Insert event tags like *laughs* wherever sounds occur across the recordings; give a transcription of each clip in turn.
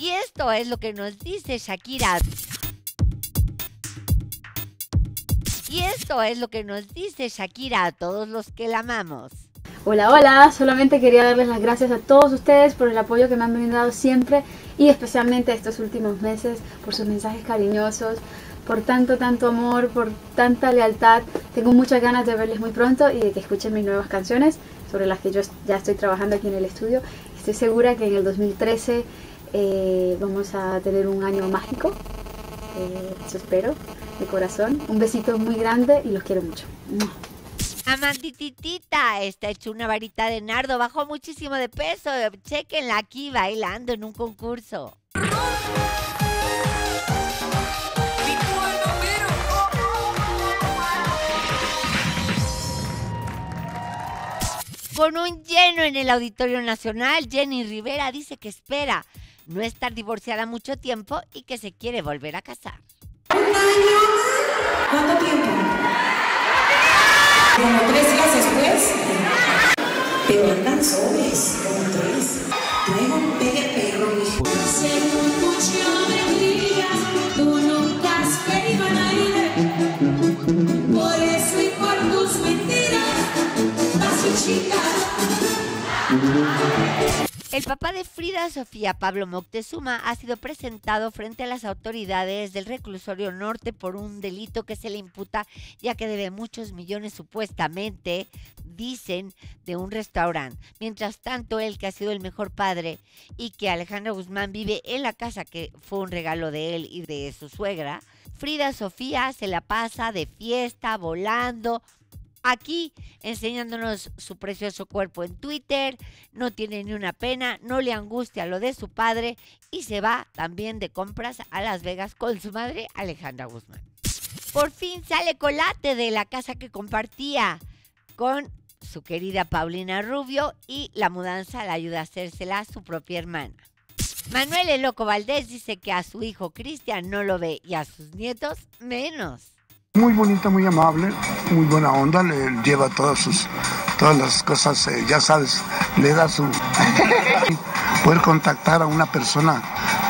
Y esto es lo que nos dice Shakira. Y esto es lo que nos dice Shakira a todos los que la amamos. Hola, hola, solamente quería darles las gracias a todos ustedes por el apoyo que me han brindado siempre y especialmente estos últimos meses por sus mensajes cariñosos, por tanto, tanto amor, por tanta lealtad. Tengo muchas ganas de verles muy pronto y de que escuchen mis nuevas canciones sobre las que yo ya estoy trabajando aquí en el estudio. Estoy segura que en el 2013 eh, vamos a tener un año mágico. Eh, eso espero, de corazón. Un besito muy grande y los quiero mucho. Amandititita está hecho una varita de nardo, bajó muchísimo de peso. Chequenla aquí bailando en un concurso. Con un lleno en el Auditorio Nacional, Jenny Rivera dice que espera no estar divorciada mucho tiempo y que se quiere volver a casar. ¿Cuánto tiempo? Como tres días después. Pero andan sobres, como tres. Traigo un pegue perro, mijo. tú nunca has querido a nadie. Por eso y por tus mentiras, vas chica. El papá de Frida Sofía, Pablo Moctezuma, ha sido presentado frente a las autoridades del reclusorio norte por un delito que se le imputa, ya que debe muchos millones supuestamente, dicen, de un restaurante. Mientras tanto, él que ha sido el mejor padre y que Alejandro Guzmán vive en la casa que fue un regalo de él y de su suegra, Frida Sofía se la pasa de fiesta, volando, aquí enseñándonos su precioso cuerpo en Twitter, no tiene ni una pena, no le angustia lo de su padre y se va también de compras a Las Vegas con su madre Alejandra Guzmán. Por fin sale Colate de la casa que compartía con su querida Paulina Rubio y la mudanza la ayuda a hacérsela a su propia hermana. Manuel El Loco Valdés dice que a su hijo Cristian no lo ve y a sus nietos menos. Muy bonita, muy amable, muy buena onda, le lleva todas sus, todas las cosas, eh, ya sabes, le da su... *laughs* Poder contactar a una persona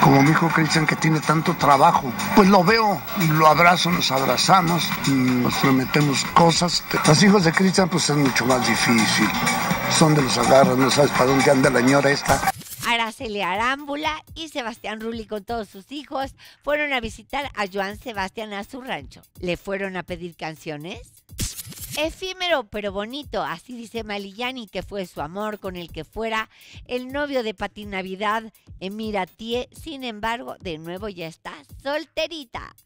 como mi hijo Cristian que tiene tanto trabajo, pues lo veo, lo abrazo, nos abrazamos, nos prometemos cosas. Los hijos de Cristian pues es mucho más difícil, son de los agarros, no sabes para dónde anda la señora esta. Araceli Arámbula y Sebastián Rulli con todos sus hijos fueron a visitar a Joan Sebastián a su rancho. ¿Le fueron a pedir canciones? Efímero pero bonito, así dice Malillani, que fue su amor con el que fuera el novio de Pati Navidad, Emiratie, sin embargo, de nuevo ya está solterita.